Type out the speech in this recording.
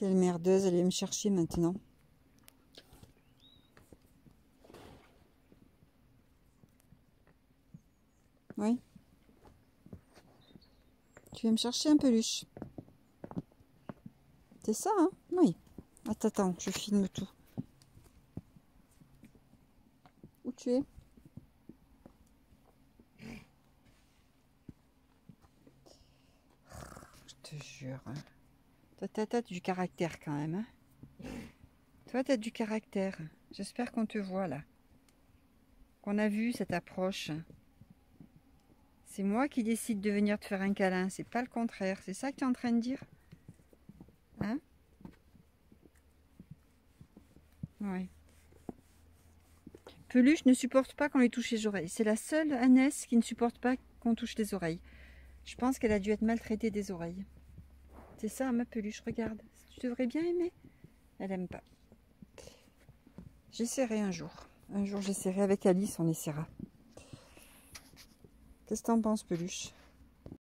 Quelle merdeuse, elle vient me chercher maintenant. Oui. Tu viens me chercher un peluche. C'est ça, hein? Oui. Attends, attends, je filme tout. Où tu es? Je te jure. Hein. Toi, t'as du caractère quand même. Hein Toi, t'as du caractère. J'espère qu'on te voit là. Qu'on a vu cette approche. C'est moi qui décide de venir te faire un câlin. C'est pas le contraire. C'est ça que tu es en train de dire? Hein? Ouais. Peluche ne supporte pas qu'on lui touche les oreilles. C'est la seule Annès qui ne supporte pas qu'on touche les oreilles. Je pense qu'elle a dû être maltraitée des oreilles. C'est ça, ma peluche, regarde. Tu devrais bien aimer. Elle aime pas. J'essaierai un jour. Un jour, j'essaierai avec Alice, on essaiera. Qu'est-ce que t'en penses, peluche?